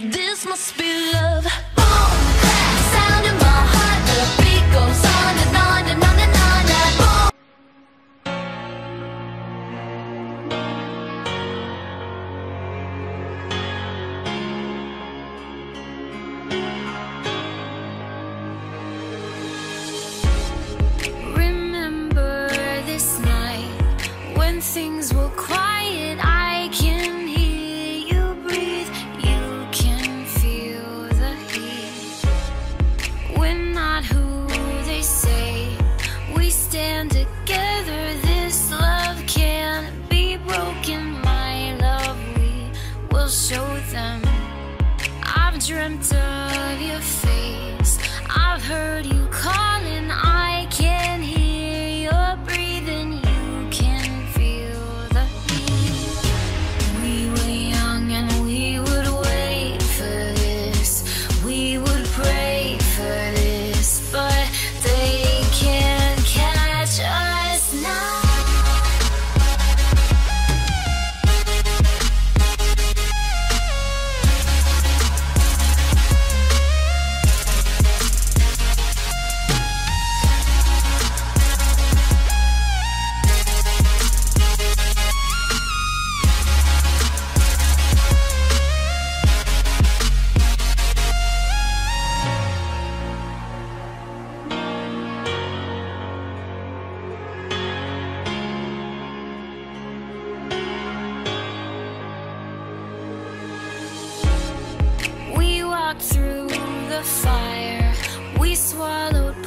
This must be love. Fire. We swallowed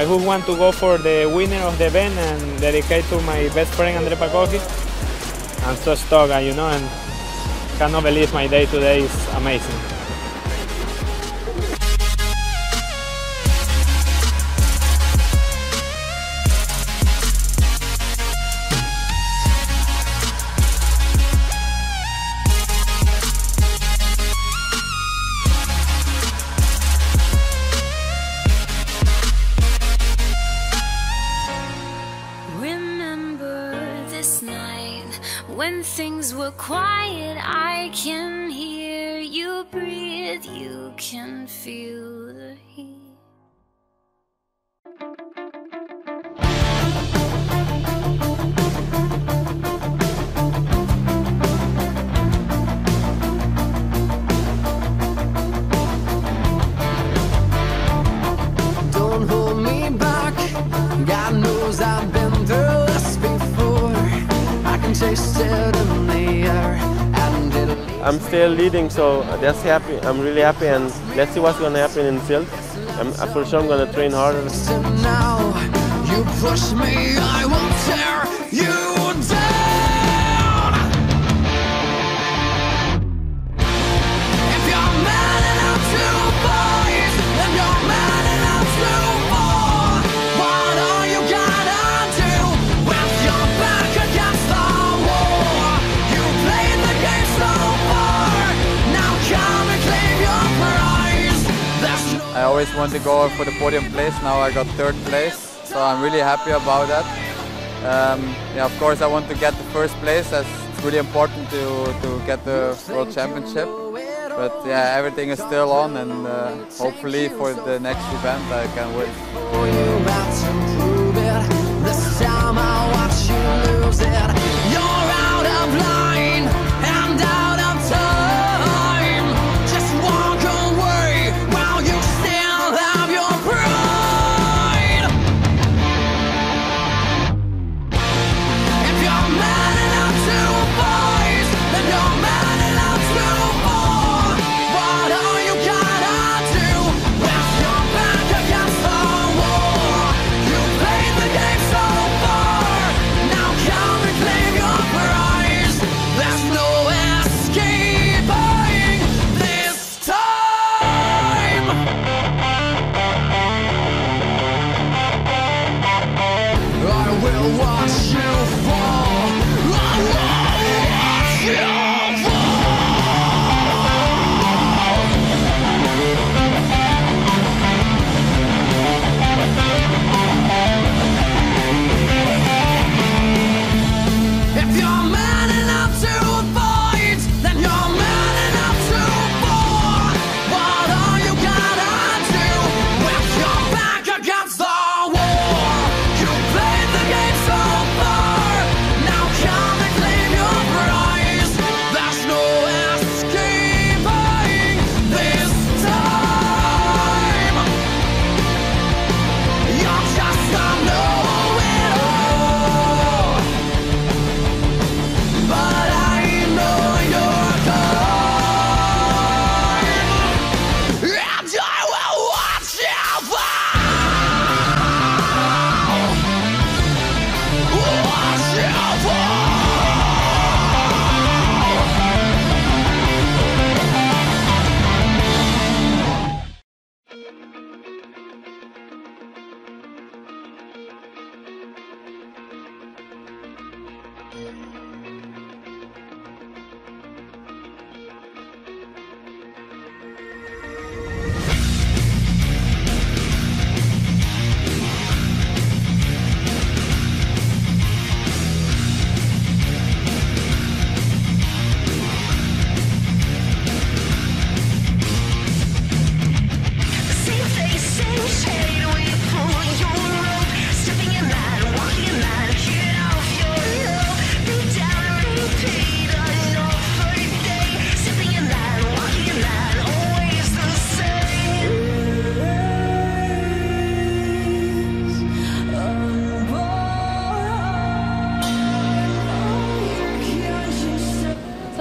I would want to go for the winner of the event and dedicate to my best friend Andre Pakoki. I'm so stoked, you know, and cannot believe my day today is amazing. Things were quiet. I can hear you breathe, you can feel the heat. I'm still leading, so that's happy. I'm really happy, and let's see what's going to happen in Sylt. I'm, I'm for sure I'm going to train harder. Want to go for the podium place. Now I got third place, so I'm really happy about that. Um, yeah, of course I want to get the first place. It's really important to to get the world championship. But yeah, everything is still on, and uh, hopefully for the next event I can win.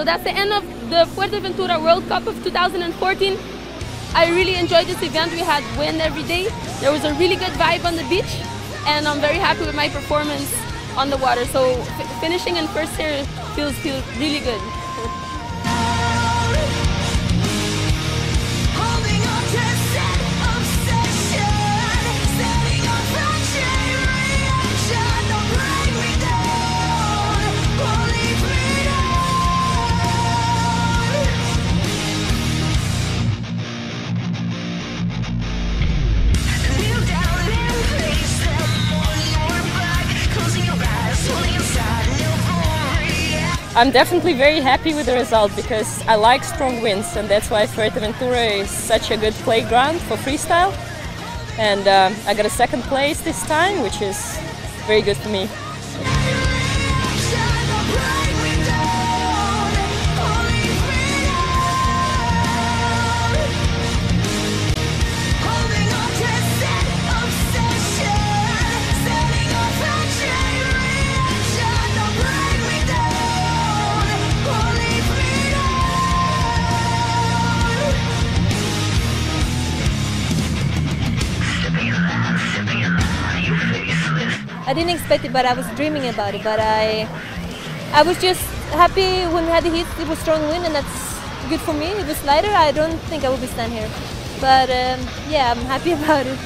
That's the end of the Fuerteventura World Cup of 2014. I really enjoyed this event. We had wind every day. There was a really good vibe on the beach, and I'm very happy with my performance on the water. So finishing in first here feels feels really good. I'm definitely very happy with the result because I like strong winds and that's why Fuerteventura is such a good playground for freestyle. And um, I got a second place this time, which is very good for me. It, but I was dreaming about it. But I, I was just happy when we had the heat. It was strong wind, and that's good for me. It was lighter. I don't think I would be stand here, but um, yeah, I'm happy about it.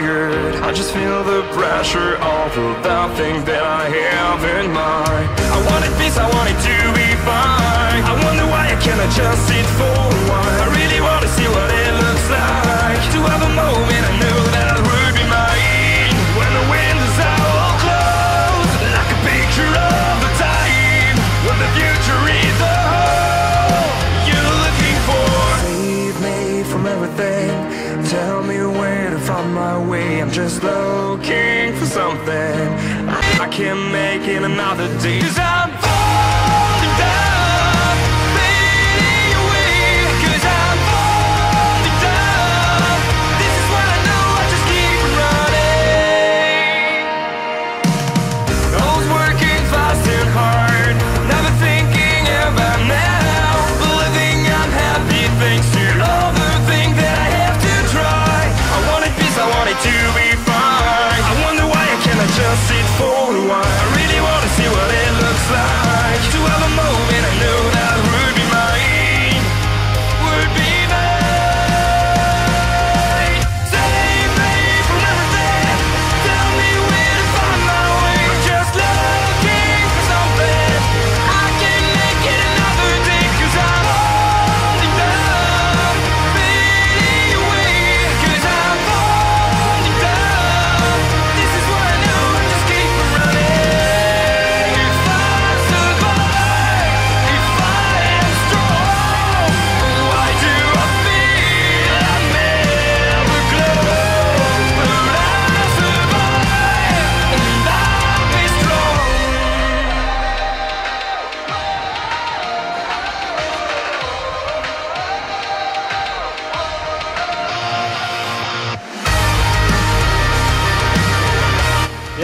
Tired. I just feel the pressure of the thing that I have in mind. I wanted peace, I wanted to be fine. I wonder why I cannot just sit for a while. I really want to see what it looks like. To have a moment I Can't make it another day.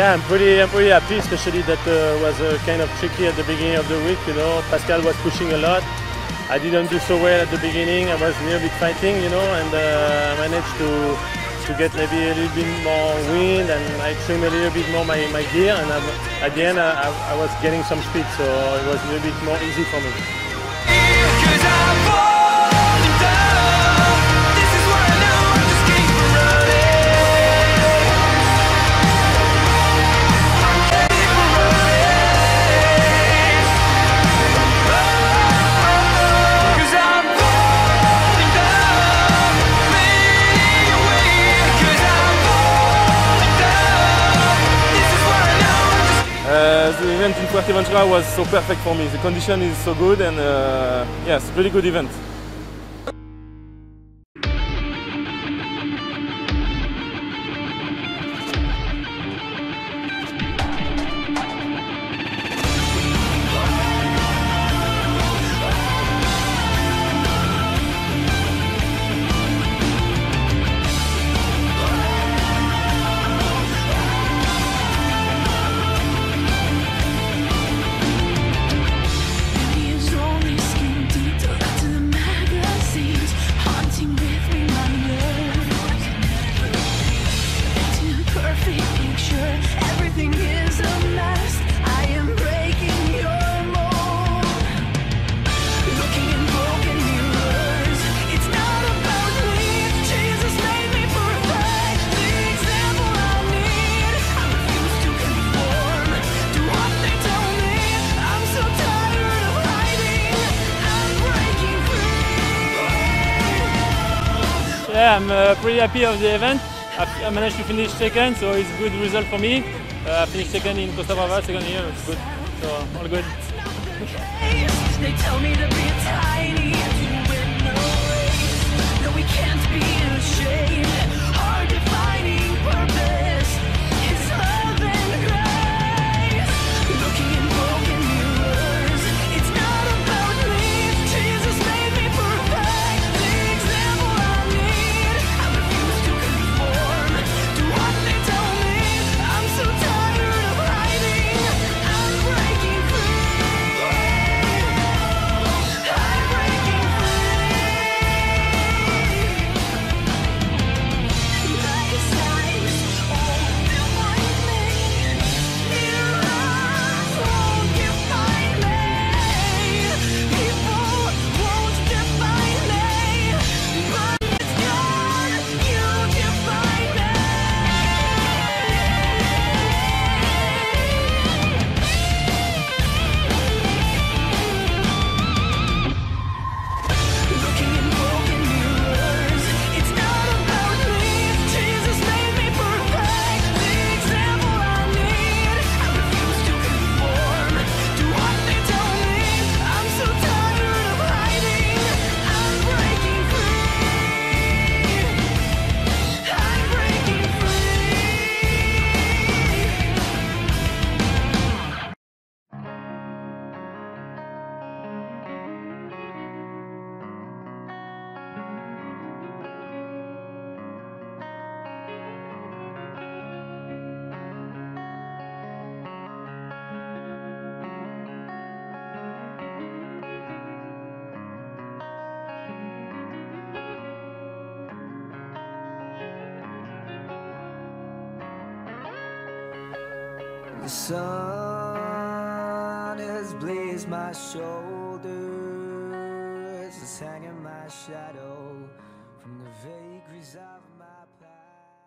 Yeah, I'm pretty, I'm pretty happy, especially that uh, was uh, kind of tricky at the beginning of the week. You know, Pascal was pushing a lot. I didn't do so well at the beginning. I was a little bit fighting, you know, and uh, I managed to to get maybe a little bit more wind, and I trimmed a little bit more my, my gear, and I'm, at the end I, I was getting some speed, so it was a little bit more easy for me. Event was so perfect for me. The condition is so good and uh, yes, really good event. Pretty happy of the event. I, managed to finish second, so it's a good result for me. Uh, I finished second in Costa Brava, second here, it's good. So all good. They sun has blazed my shoulders,